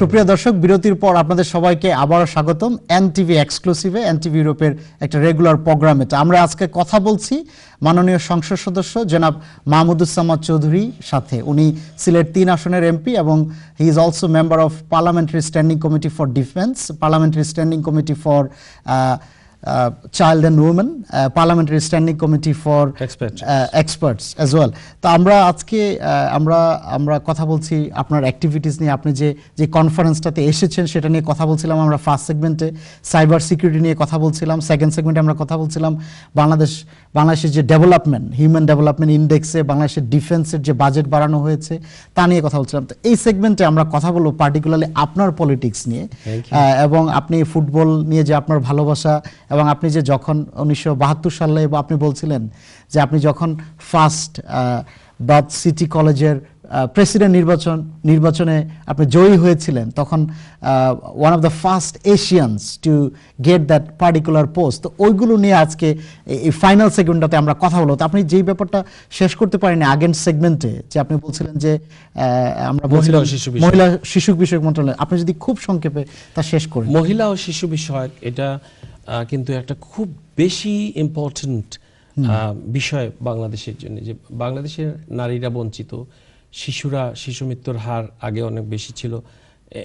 সুপ্রিয় দর্শক, বিরতির পর আপনাদের সবাইকে আবারও স্বাগতম এনটিভি এক্সক্লুসিভে এনটিভি ইউরোপের একটা রেগুলার প্রোগ্রাম আমরা আজকে কথা বলছি মাননীয় সংসদ সদস্য জনাব মাহমুদুজ্জামান চৌধুরী সাথে। উনি সিলেট তিন আসনের এমপি এবং he is also member of parliamentary standing committee for defence parliamentary standing committee for child and women parliamentary standing committee for Experts. Experts as well তো আমরা আজকে আমরা আমরা কথা বলছি আপনার অ্যাক্টিভিটিস নিয়ে আপনি যে যে কনফারেন্সটাতে এসেছেন সেটা নিয়ে কথা বলছিলাম আমরা ফার্স্ট সেগমেন্টে সাইবার সিকিউরিটি নিয়ে কথা বলছিলাম সেকেন্ড সেগমেন্টে আমরা কথা বলছিলাম বাংলাদেশ বাংলাদেশের যে ডেভেলপমেন্ট হিউম্যান ডেভেলপমেন্ট ইন্ডেক্সে বাংলাদেশের ডিফেন্সের যে বাজেট বাড়ানো হয়েছে তা নিয়ে কথা বলছিলাম। তো এই সেগমেন্টে আমরা কথা বলব পার্টিকুলারলি আপনার পলিটিক্স নিয়ে এবং আপনি ফুটবল নিয়ে যে আপনার ভালোবাসা এবং আপনি যে যখন উনিশশো বাহাত্তর সালে আপনি বলছিলেন যে আপনি যখন ফার্স্ট বাদ সিটি কলেজের প্রেসিডেন্ট নির্বাচন নির্বাচনে আপনি জয়ী হয়েছিলেন তখন one of the first Asians to get that particular post তো ওইগুলো নিয়ে আজকে এই- ফাইনাল সেগমেন্টটাতে আমরা কথা বলব তো আপনি যেই ব্যাপারটা শেষ করতে পারেন আগের সেগমেন্টে যে আপনি বলছিলেন যে আহ, আমরা মহিলা শিশু বিষয়ক। মহিলা শিশু বিষয়ক মন্ত্রণালয় আপনি যদি খুব সংক্ষেপে তা শেষ করেন মহিলা ও শিশু বিষয়ক এটা কিন্তু একটা খুব বেশি ইম্পর্টেন্ট বিষয় বাংলাদেশের জন্য যে বাংলাদেশের নারীরা বঞ্চিত শিশুরা শিশু মৃত্যুর হার আগে অনেক বেশি ছিল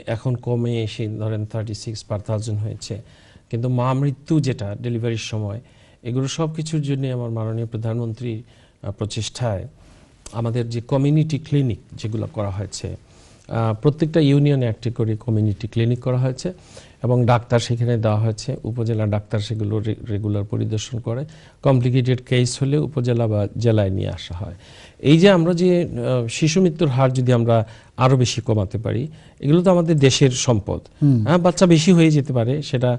এখন কমে এসে ধরেন থার্টি সিক্স পার থাউজেন্ড হয়েছে। কিন্তু মা মৃত্যু যেটা ডেলিভারির সময় এগুলো সব কিছুর জন্য আমার মাননীয় প্রধানমন্ত্রীর প্রচেষ্টায় আমাদের যে কমিউনিটি ক্লিনিক যেগুলো করা হয়েছে প্রত্যেকটা ইউনিয়নে একটি করে কমিউনিটি ক্লিনিক করা হয়েছে। এবং ডাক্তার সেখানে দেওয়া হয়েছে। উপজেলা ডাক্তার সেগুলো রেগুলার পরিদর্শন করে। কমপ্লিকেটেড কেস হলে উপজেলা বা জেলায় নিয়ে আসা হয়। এই যে আমরা যে শিশু মৃত্যুর হার যদি আমরা আরও বেশি কমাতে পারি এগুলো তো আমাদের দেশের সম্পদ। হ্যাঁ বাচ্চা বেশি হয়ে যেতে পারে সেটা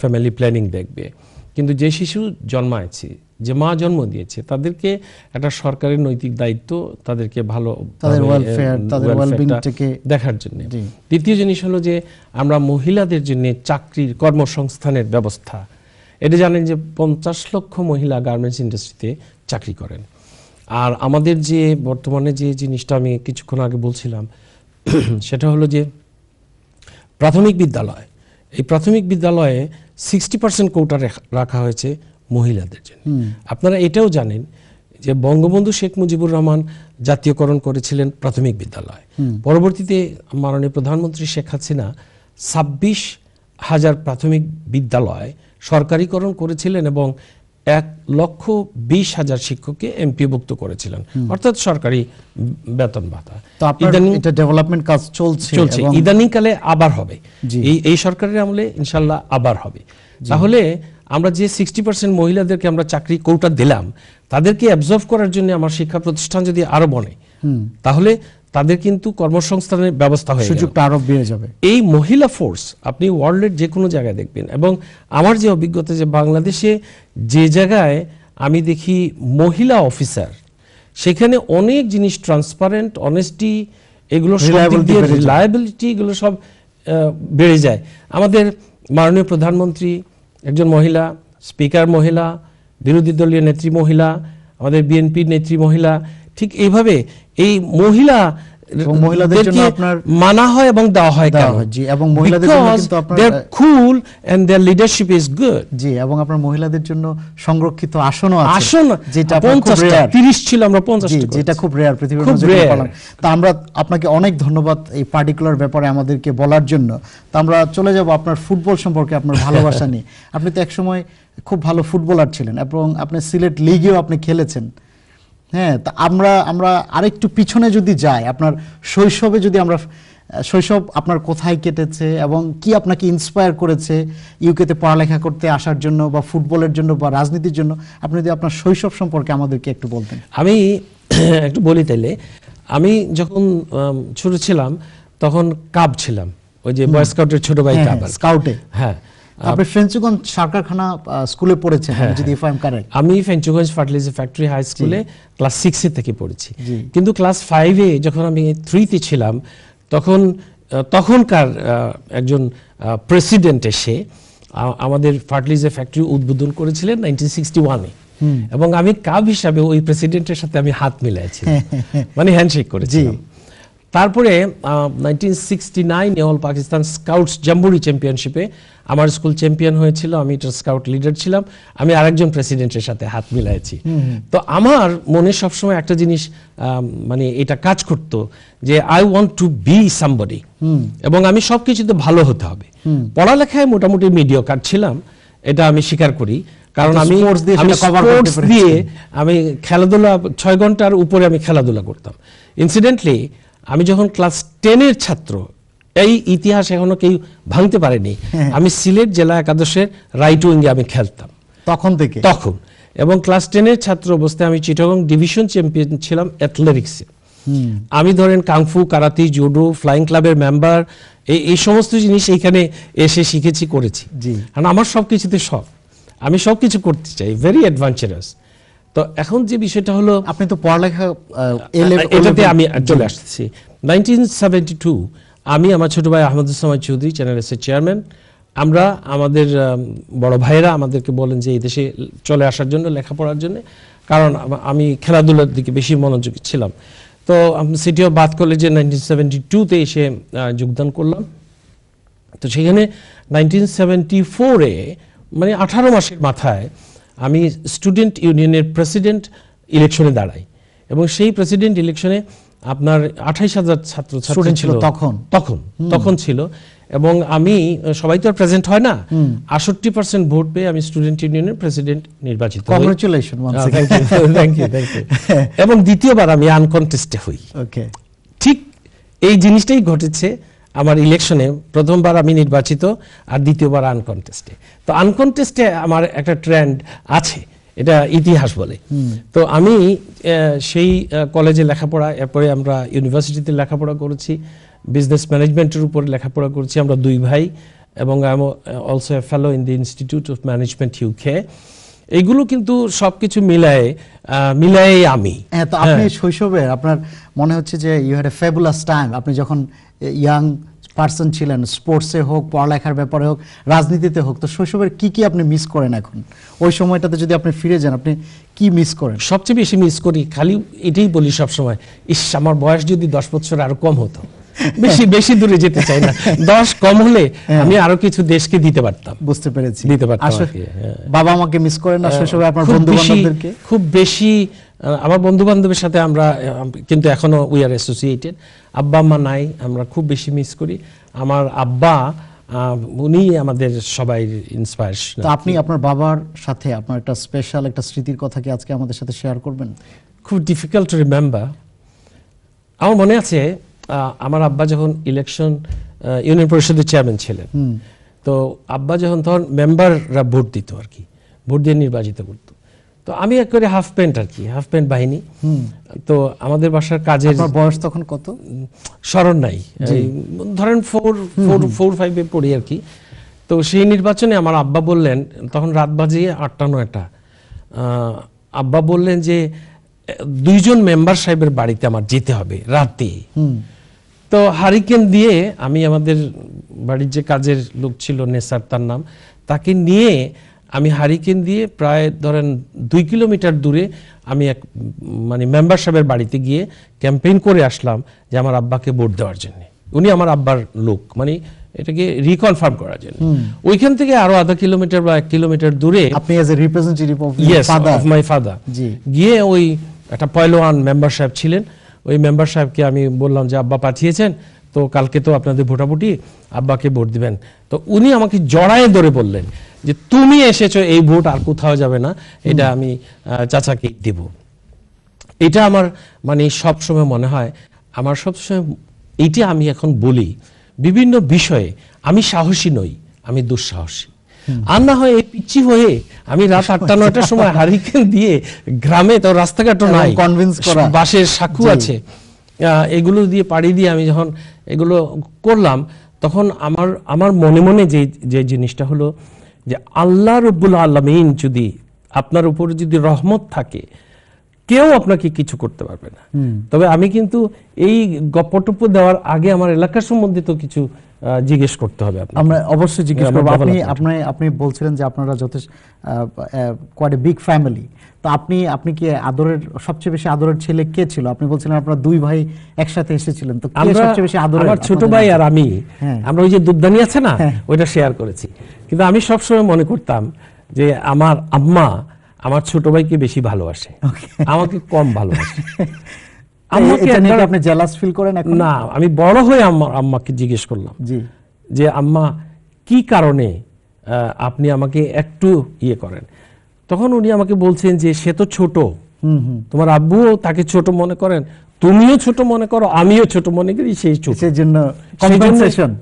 ফ্যামিলি প্ল্যানিং দেখবে। কিন্তু যে শিশু জন্মায়ছে যে মা জন্ম দিয়েছে তাদেরকে একটা সরকারের নৈতিক দায়িত্ব তাদেরকে ভালো তাদের তাদের দেখার জন্য। দ্বিতীয় জিনিস হলো যে আমরা মহিলাদের জন্য চাকরির কর্মসংস্থানের ব্যবস্থা। এটা জানেন যে পঞ্চাশ লক্ষ মহিলা গার্মেন্টস ইন্ডাস্ট্রিতে চাকরি করেন। আর আমাদের যে বর্তমানে যে জিনিসটা আমি কিছুক্ষণ আগে বলছিলাম সেটা হলো যে প্রাথমিক বিদ্যালয়। এই প্রাথমিক বিদ্যালয়ে সিক্সটি পার্সেন্ট কোটা রাখা হয়েছে মহিলাদের জন্য। আপনারা এটাও জানেন যে বঙ্গবন্ধু শেখ মুজিবুর রহমান জাতীয়করণ করেছিলেন প্রাথমিক বিদ্যালয়। পরবর্তীতে মাননীয় প্রধানমন্ত্রী শেখ হাসিনা ছাব্বিশ হাজার প্রাথমিক বিদ্যালয় সরকারিকরণ করেছিলেন এবং এক লক্ষ বিশ হাজার শিক্ষককে এমপিভুক্ত করেছিলেন। অর্থাৎ সরকারি বেতন ভাতা। ইদানিং এটা ডেভেলপমেন্ট কাজ চলছে চলছে। ইদানিংকালে আবার হবে। এই এই সরকারের আমলে ইনশাল্লাহ আবার হবে। তাহলে আমরা যে সিক্সটি পার্সেন্ট মহিলাদেরকে আমরা চাকরি কোটা দিলাম তাদেরকে অ্যাবজর্ভ করার জন্য আমার শিক্ষা প্রতিষ্ঠান যদি আরও বনে তাহলে তাদের কিন্তু কর্মসংস্থানের ব্যবস্থা হয়ে সুযোগটা আরও বেড়ে যাবে। এই মহিলা ফোর্স আপনি ওয়ার্ল্ডের যে কোনো জায়গায় দেখবেন এবং আমার যে অভিজ্ঞতা যে বাংলাদেশে যে জায়গায় আমি দেখি মহিলা অফিসার সেখানে অনেক জিনিস ট্রান্সপারেন্ট অনেস্টি এগুলো। রিলায়েবিলিটি এগুলো সব বেড়ে যায়। আমাদের মাননীয় প্রধানমন্ত্রী একজন মহিলা স্পিকার মহিলা বিরোধী দলীয় নেত্রী মহিলা আমাদের বিএনপির নেত্রী মহিলা ঠিক এইভাবে এই মহিলা মহিলাদের জন্য আপনার- মানা হয় এবং দেওয়া হয় কেন? জি, এবং মহিলাদের জন্য কিন্তু আপনার, they are cool and their leadership is good ji এবং আপনার মহিলাদের জন্য সংরক্ষিত আসনও আছে আসুন যেটা খুব rare। তিরিশ ছিল আমরা জি যেটা খুব রেয়ার পৃথিবীর মধ্যে rare। আমরা আপনাকে অনেক ধন্যবাদ এই পার্টিকুলার ব্যাপারে আমাদেরকে বলার জন্য। তা আমরা চলে যাব আপনার ফুটবল সম্পর্কে আপনার ভালোবাসা নিয়ে। আপনি তো একসময় খুব ভালো ফুটবলার ছিলেন এবং আপনি সিলেট লিগেও আপনি খেলেছেন। হ্যাঁ তা আমরা আমরা আরেকটু পিছনে যদি যাই আপনার শৈশবে যদি আমরা শৈশব আপনার কোথায় কেটেছে এবং কি আপনাকে ইন্সপায়ার করেছে ইউকেতে পড়ালেখা করতে আসার জন্য বা ফুটবলের জন্য বা রাজনীতির জন্য আপনি যদি আপনার শৈশব সম্পর্কে আমাদেরকে একটু বলতেন। আমি একটু বলি তাইলে আমি যখন ছোট ছিলাম তখন কাব ছিলাম। ওই যে বয় স্কাউটের ছোট ভাই কাব আর স্কাউটে হ্যাঁ আপনি ফ্রেঞ্চগঞ্জ সরকারখানা স্কুলে পড়েছেন যদি ইফ আই এম কারেক্ট আমি ফেঞ্চুগঞ্জ ফার্টিলাইজার ফ্যাক্টরি হাই স্কুলে ক্লাস সিক্সে থেকে পড়েছি। কিন্তু ক্লাস ফাইভে যখন আমি থ্রিতে ছিলাম তখন তখনকার একজন প্রেসিডেন্ট এসে আমাদের ফার্টিলাইজার ফ্যাক্টরি উদ্বোধন করেছিলেন নাইনটিন সিক্সটি ওয়ানে এবং আমি কাব হিসাবে ওই প্রেসিডেন্টের সাথে আমি হাত মিলাইছি মানে হ্যান্ডশেক করেছিলাম। তারপরে নাইনটিন সিক্সটি নাইনে অল পাকিস্তান স্কাউটস জাম্বুরি চ্যাম্পিয়নশিপে আমার স্কুল চ্যাম্পিয়ন হয়েছিল আমি এটার স্কাউট লিডার ছিলাম আমি আরেকজন প্রেসিডেন্টের সাথে হাত মিলাইছি। তো আমার মনে সবসময় একটা জিনিস মানে এটা কাজ করতো যে I want to be somebody এবং আমি সব কিছুতে ভালো হতে হবে। পড়ালেখায় মোটামুটি মিডিয়কার ছিলাম এটা আমি স্বীকার করি। কারণ আমি পেরেছেন। দিয়ে আমি খেলাধুলা ছয় ঘণ্টার উপরে আমি খেলাধুলা করতাম। ইনসিডেন্টলি আমি যখন ক্লাস টেনের ছাত্র এই ইতিহাস এখনও কেউ ভাঙতে পারেনি হ্যাঁ। আমি সিলেট জেলা একাদশের রাইট উইঙ্গে আমি খেলতাম। তখন থেকে? তখন। এবং ক্লাস টেনের ছাত্র অবস্থায় আমি চিটাগং ডিভিশন চ্যাম্পিয়ন ছিলাম অ্যাথলেটিক্সে আমি ধরেন kung fu karate judo flying ক্লাবের মেম্বার এই এই সমস্ত জিনিস এইখানে এসে শিখেছি করেছি। কারণ আমার সব কিছুতে সব আমি সব কিছু করতে চাই ভেরি অ্যাডভেঞ্চারাস তো এখন যে বিষয়টা হলো আপনি তো পড়ালেখা এটাতে আমি চলে আসছি নাইনটিন আমি আমার ছোট ভাই আহমদুজ্জামান চৌধুরী চ্যানেল এর চেয়ারম্যান আমরা আমাদের বড় ভাইয়েরা আমাদেরকে বলেন যে এই দেশে চলে আসার জন্য লেখাপড়ার জন্য। কারণ আমি খেলাধুলার দিকে বেশি মনোযোগী ছিলাম। তো সিটি অফ বাথ কলেজে নাইনটিন সেভেন্টি টুতে এসে যোগদান করলাম। তো সেখানে নাইনটিন সেভেন্টি ফোরে মানে আঠারো মাসের মাথায় আমি স্টুডেন্ট ইউনিয়নের প্রেসিডেন্ট ইলেকশনে দাঁড়াই। এবং সেই প্রেসিডেন্ট ইলেকশনে আপনার আঠাইশ হাজার ছাত্র ছাত্রী ছিল। তখন? তখন তখন ছিল। এবং আমি সবাই তো আর প্রেজেন্ট হয় না। আষট্টি পার্সেন্ট ভোট পেয়ে আমি স্টুডেন্ট ইউনিয়নের প্রেসিডেন্ট নির্বাচিত. এবং দ্বিতীয়বার আমি আনকনটেস্টে হই। ওকে ঠিক এই জিনিসটাই ঘটেছে। আমার ইলেকশনে প্রথমবার আমি নির্বাচিত আর দ্বিতীয়বার আনকনটেস্টে তো আনকনটেস্টে আমার একটা ট্রেন্ড আছে এটা ইতিহাস বলে। তো আমি সেই কলেজে লেখাপড়া এরপরে আমরা ইউনিভার্সিটিতে লেখাপড়া করেছি বিজনেস ম্যানেজমেন্টের উপর লেখাপড়া করেছি আমরা দুই ভাই এবং I also a fellow in the institute of management UK এইগুলো কিন্তু সবকিছু মিলায়ে মিলায়ে আমি। হ্যাঁ তো আপনি শৈশবে আপনার মনে হচ্ছে যে you had a fabulous time আপনি যখন ইয়াং পার্সন ছিলেন স্পোর্টসে হোক পড়ালেখার ব্যাপারে হোক রাজনীতিতে হোক তো শৈশবের কি কি আপনি মিস করেন এখন? ওই সময়টাতে যদি আপনি ফিরে যান আপনি কি মিস করেন? সবচেয়ে বেশি মিস করি খালি এটাই বলি সব সময় ইস আমার বয়স যদি দশ বছর আরও কম হতো। বেশি বেশি দূরে যেতে চাই না। দশ কম হলে আমি আরও কিছু দেশকে দিতে পারতাম। বুঝতে পেরেছি। দিতে পারতাম হ্যাঁ। বাবা আমাকে মিস করেন না শৈশবে আপনার বন্ধু বান্ধবদেরকে খুব বেশি আমার বন্ধু বান্ধবের সাথে আমরা কিন্তু এখনও উই আর অ্যাসোসিয়েটেড আব্বা আম্মা নাই আমরা খুব বেশি মিস করি। আমার আব্বা উনি আমাদের সবাই ইন্সপায়ারেশন তো আপনি আপনার বাবার সাথে আপনার একটা স্পেশাল একটা স্মৃতির কথা কি আজকে আমাদের সাথে শেয়ার করবেন? খুব ডিফিকাল্ট টু রিমেম্বার আমার মনে আছে আমার আব্বা যখন ইলেকশন ইউনিয়ন পরিষদের চেয়ারম্যান ছিলেন তো আব্বা যখন তখন মেম্বাররা ভোট দিত আর কি ভোট দিয়ে নির্বাচিত করতো। তো আমি এক করে হাফ প্যান্ট আর কি হাফ প্যান্ট বাহিনী। তো আমাদের বাসার কাজের বয়স তখন কত? স্মরণ নাই। ধরেন ফোর ফোর ফোর ফাইভে পড়ি আর কি। তো সেই নির্বাচনে আমার আব্বা বললেন তখন রাত বাজে আটটা নয়টা আব্বা বললেন যে দুইজন মেম্বার সাহেবের বাড়িতে আমার যেতে হবে রাতে। তো হারিকেন দিয়ে আমি আমাদের বাড়ির যে কাজের লোক ছিল নেসার তার নাম তাকে নিয়ে আমি হারিকেন দিয়ে প্রায় ধরেন দুই কিলোমিটার দূরে আমি এক মানে মেম্বার সাহেবের বাড়িতে গিয়ে ক্যাম্পেইন করে আসলাম যে আমার আব্বাকে ভোট দেওয়ার জন্য। উনি আমার আব্বার লোক মানে এটাকে রিকনফার্ম করার জন্য। ওইখান থেকে আরও আধা কিলোমিটার বা এক কিলোমিটার দূরে আপনি as a representative of my father ji. গিয়ে ওই একটা পয়লোয়ান মেম্বার সাহেব ছিলেন ওই মেম্বার সাহেবকে আমি বললাম যে, আব্বা পাঠিয়েছেন, তো কালকে তো আপনাদের ভোটাভুটি, আব্বাকে ভোট দিবেন। তো উনি আমাকে জড়ায়ে ধরে বললেন যে, তুমি এসেছ, এই ভোট আর কোথাও যাবে না, এটা আমি চাচাকে দেব। এটা আমার মানে সব সময় মনে হয়, আমার সবসময় এইটা আমি এখন বলি, বিভিন্ন বিষয়ে আমি সাহসী নই, আমি দুঃসাহসী। আর না হয় এই পিচ্ছি হয়ে আমি রাত আটটা নয়টার সময় হারিকেন দিয়ে গ্রামে তো রাস্তাঘাটও নাই। কনভিন্স করা। বাসের সাক্ষু আছে। এগুলো দিয়ে পাড়ি দিয়ে আমি যখন এগুলো করলাম তখন আমার আমার মনে মনে যে যে জিনিসটা হলো যে আল্লাহ রব্বুল আলমিন যদি আপনার উপর যদি রহমত থাকে কেউ আপনাকে কিছু করতে পারবে না। তবে আমি কিন্তু এই গপ্পটপ্প দেওয়ার আগে আমার এলাকা সম্বন্ধিত কিছু জিজ্ঞেস করতে হবে আমরা অবশ্যই জিজ্ঞেস করব। আপনি আপনি আপনি বলছিলেন যে আপনারা যথেষ্ট কোয়াইট এ বিগ ফ্যামিলি তো আপনি আপনি কি আদরের সবচেয়ে বেশি আদরের ছেলে কে ছিল? আপনি বলছিলেন আপনারা দুই ভাই একসাথে এসেছিলেন। তো কে সবচেয়ে বেশি আদরের? আমার ছোট ভাই আর আমি। হ্যাঁ। আমরা ওই যে দুধদানি আছে না হ্যাঁ। ওইটা শেয়ার করেছি। কিন্তু আমি সবসময় মনে করতাম যে আমার আম্মা আমার ছোট ভাইকে বেশি ভালোবাসে। আমাকে কম ভালোবাসে। আম্মাকে আপনি জেলাস ফিল করেন এখন? না আমি বড় হয়ে আম্মাকে জিজ্ঞেস করলাম জি। যে আম্মা কি কারণে আপনি আমাকে একটু ইয়ে করেন? তখন উনি আমাকে বলছেন যে সে তো ছোট। হুম হুম। তোমার আব্বুও তাকে ছোট মনে করেন। তুমিও ছোট মনে করো আমিও ছোট মনে করি সেই ছোট। সেই জন্য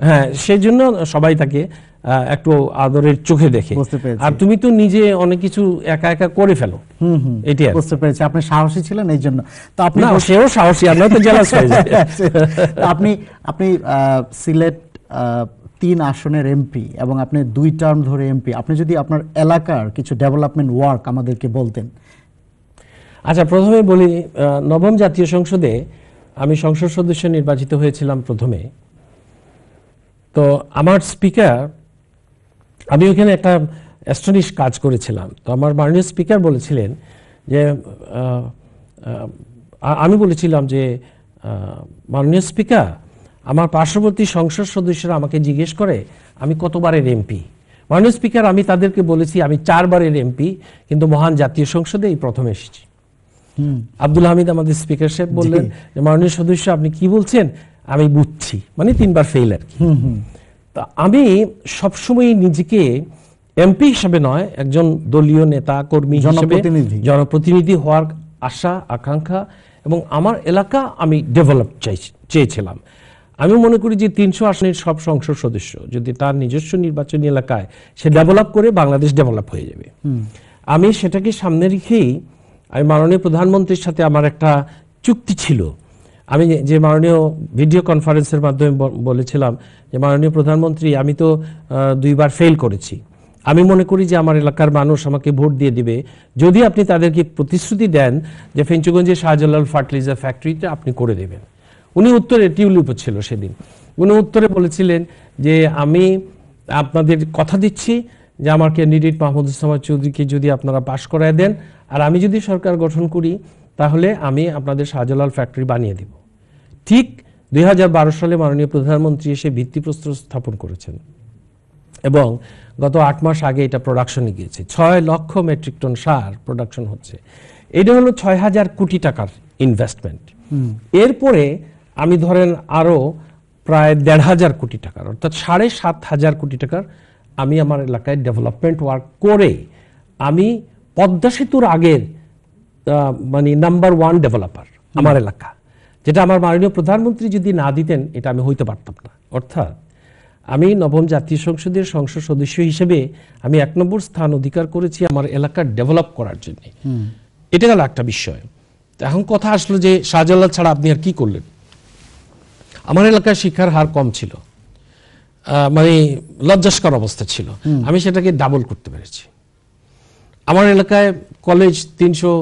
হ্যাঁ সেই জন্য সবাই তাকে একটু আদরের চোখে দেখে। বুঝতে পেরেছি। আর তুমি তো নিজে অনেক কিছু একা একা করে ফেলো। হুম হুম এটি। বুঝতে পেরেছি। আপনি সাহসী ছিলেন এই জন্য। তো আপনি সেও সাহসী আমরা তো জেলাস হয়ে যায়। আপনি আপনি সিলেট তিন আসনের এমপি এবং আপনি দুই টার্ম ধরে এমপি আপনি যদি আপনার এলাকার কিছু ডেভেলপমেন্ট ওয়ার্ক আমাদেরকে বলতেন। আচ্ছা প্রথমে বলি নবম জাতীয় সংসদে আমি সংসদ সদস্য নির্বাচিত হয়েছিলাম প্রথমে। তো আমার স্পিকার আমি ওখানে একটা অ্যাস্টনিশ কাজ করেছিলাম। তো আমার মাননীয় স্পিকার বলেছিলেন যে আমি বলেছিলাম যে মাননীয় স্পিকার আমার পার্শ্ববর্তী সংসদ সদস্যরা আমাকে জিজ্ঞেস করে আমি কতবারের এমপি মাননীয় স্পিকার আমি তাদেরকে বলেছি আমি চারবারের এমপি কিন্তু মহান জাতীয় সংসদে এই প্রথম এসেছি। আব্দুল হামিদ আমাদের স্পিকার সাহেব বললেন যে মাননীয় সদস্য আপনি কি বলছেন? আমি বুঝছি। মানে তিনবার ফেল আর কি। তা আমি সবসময় নিজেকে এমপি হিসাবে নয় একজন দলীয় নেতা কর্মী হিসেবে জনপ্রতিনিধি। জনপ্রতিনিধি হওয়ার আশা আকাঙ্ক্ষা এবং আমার এলাকা আমি ডেভেলপ চাই চেয়েছিলাম। আমি মনে করি যে তিনশো আসনের সব সংসদ সদস্য যদি তার নিজস্ব নির্বাচনী এলাকায় সে ডেভেলপ করে বাংলাদেশ ডেভেলপ হয়ে যাবে। আমি সেটাকে সামনে রেখেই আমি মাননীয় প্রধানমন্ত্রীর সাথে আমার একটা চুক্তি ছিল। আমি যে- মাননীয় ভিডিও কনফারেন্সের মাধ্যমে বলেছিলাম যে মাননীয় প্রধানমন্ত্রী, আমি তো দুইবার ফেল করেছি। আমি মনে করি যে আমার এলাকার মানুষ আমাকে ভোট দিয়ে দিবে। যদি আপনি তাদেরকে প্রতিশ্রুতি দেন যে ফেঞ্চুগঞ্জে শাহজালাল ফার্টিলাইজার ফ্যাক্টরিটা আপনি করে দেবেন। উনি উত্তরে টিউলিপ ছিল সেদিন। উনি উত্তরে বলেছিলেন যে, আমি আপনাদের কথা দিচ্ছি যে আমার ক্যান্ডিডেট মাহমুদ ইসলাম চৌধুরীকে যদি আপনারা পাশ করায় দেন, আর আমি যদি সরকার গঠন করি তাহলে আমি আপনাদের শাহজালাল ফ্যাক্টরি বানিয়ে দেব। ঠিক দুই হাজার বারো সালে মাননীয় প্রধানমন্ত্রী এসে ভিত্তিপ্রস্তর স্থাপন করেছেন এবং গত আট মাস আগে এটা প্রোডাকশনে গিয়েছে। ছয় লক্ষ মেট্রিক টন সার প্রোডাকশন হচ্ছে। এটা হলো ছয় হাজার কোটি টাকার ইনভেস্টমেন্ট এরপরে আমি ধরেন আরও প্রায় দেড় হাজার কোটি টাকার অর্থাৎ সাড়ে সাত হাজার কোটি টাকার আমি আমার এলাকায় ডেভেলপমেন্ট ওয়ার্ক করে আমি পদ্মা সেতুর আগের মানে নাম্বার ওয়ান ডেভেলপার আমার এলাকা। যেটা আমার মাননীয় প্রধানমন্ত্রী যদি না দিতেন এটা আমি হইতে পারতাম না। অর্থাৎ আমি নবম জাতীয় সংসদের সংসদ সদস্য হিসেবে আমি এক নম্বর স্থান অধিকার করেছি আমার এলাকা ডেভেলপ করার জন্য। এটা গেল একটা বিষয়। এখন কথা আসলো যে শাহজালাল ছাড়া আপনি আর কি করলেন? আমার এলাকায় শিক্ষার হার কম ছিল। মানে লজ্জাস্কর অবস্থা ছিল। আমি সেটাকে ডাবল করতে পেরেছি। আমার এলাকায় কলেজ তিনশো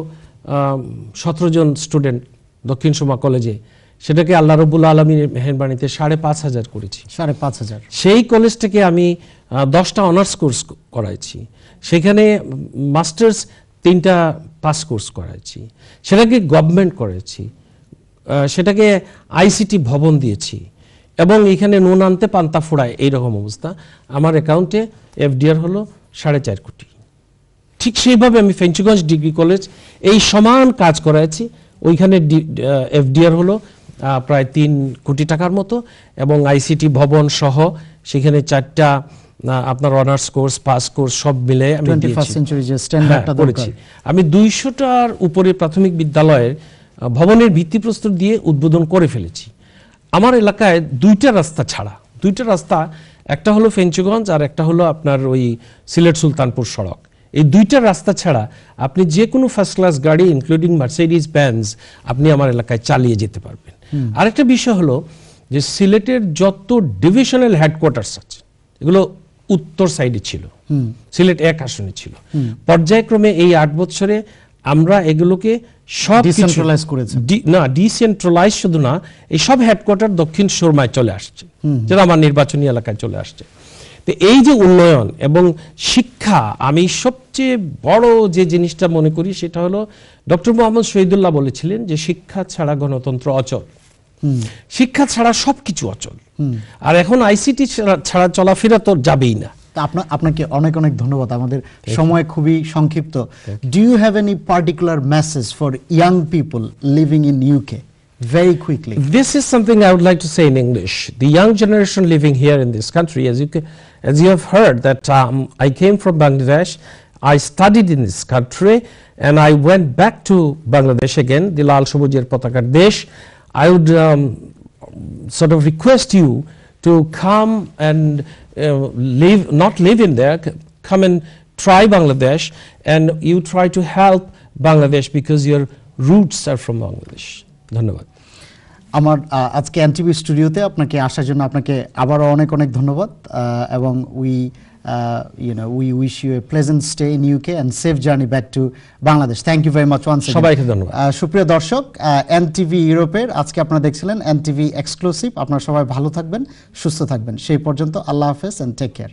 সতেরো জন স্টুডেন্ট দক্ষিণ সোমা কলেজে সেটাকে আল্লাহ রবুল আলমীর মেহরবানিতে সাড়ে পাঁচ হাজার করেছি। সাড়ে পাঁচ হাজার। সেই কলেজটাকে আমি দশটা অনার্স কোর্স করাইছি। সেখানে মাস্টার্স তিনটা পাস কোর্স করাইছি। সেটাকে গভর্নমেন্ট করেছি। সেটাকে আইসিটি ভবন দিয়েছি। এবং এখানে নুন আনতে পান্তা ফোড়ায় এইরকম অবস্থা। আমার অ্যাকাউন্টে এফডিআর হলো সাড়ে চার কোটি। ঠিক সেইভাবে আমি ফেঞ্চুগঞ্জ ডিগ্রি কলেজ এই সমান কাজ করাইছি। ওইখানে এফডিআর হলো প্রায় তিন কোটি টাকার মতো এবং আইসিটি ভবন সহ সেখানে চারটা আপনার অনার্স কোর্স পাস কোর্স সব মিলে আমি হ্যাঁ, করেছি। আমি দুইশোটার উপরে প্রাথমিক বিদ্যালয়ের ভবনের ভিত্তিপ্রস্তর দিয়ে উদ্বোধন করে ফেলেছি। আমার এলাকায় দুইটা রাস্তা ছাড়া দুইটা রাস্তা একটা হলো ফেঞ্চুগঞ্জ আর একটা হলো আপনার ওই সিলেট সুলতানপুর সড়ক। এই দুইটা রাস্তা ছাড়া আপনি যে কোনো ফার্স্ট ক্লাস গাড়ি ইনক্লুডিং মার্সিডিজ ব্যান্স আপনি আমার এলাকায় চালিয়ে যেতে পারবেন। আরেকটা বিষয় হলো যে সিলেটের যত ডিভিশনাল হেডকোয়ার্টার্স আছে এগুলো উত্তর সাইডে ছিল। সিলেট এক আসনে ছিল। পর্যায়ক্রমে এই আট বছরে আমরা এগুলোকে সব কিছু- Decentralize করেছেন। ডি- না ডিসেন্ট্রালাইজ শুধু না এই সব হেডকোয়ার্টার দক্ষিণ সুরমায় চলে আসছে। যেটা আমার নির্বাচনী এলাকায় চলে আসছে। তো এই যে উন্নয়ন এবং শিক্ষা আমি সবচেয়ে বড় যে জিনিসটা মনে করি সেটা হলো ডক্টর মোহাম্মদ শহীদুল্লাহ বলেছিলেন যে শিক্ষা ছাড়া গণতন্ত্র অচল। শিক্ষা ছাড়া সবকিছু অচল। আর এখন আইসিটি ছাড়া চলাফেরা তো যাবেই না। আপনার আপনাকে অনেক অনেক ধন্যবাদ। আমাদের সময় খুবই সংক্ষিপ্ত। Do you have any particular message for young people living in UK very quickly. This is something I would like to say in English. The young generation living here in this country, as you, as you have heard, that um, I came from Bangladesh, I studied in this country, and I went back to Bangladesh again, the Lal Patakar Desh. I would um, sort of request you to come and uh, live, not live in there, come and try Bangladesh, and you try to help Bangladesh because your roots are from Bangladesh. ধন্যবাদ। আমার আজকে NTV স্টুডিওতে আপনাকে আসার জন্য আপনাকে আবারও অনেক অনেক ধন্যবাদ এবং we you know we wish you a pleasant stay in UK and safe journey back to Bangladesh thank you very much once সবাইকে ধন্যবাদ। সুপ্রিয় দর্শক এনটিভি ইউরোপের আজকে আপনারা দেখছিলেন এনটিভি এক্সক্লুসিভ আপনারা সবাই ভালো থাকবেন সুস্থ থাকবেন। সেই পর্যন্ত আল্লাহ হাফেজ অ্যান্ড টেক কেয়ার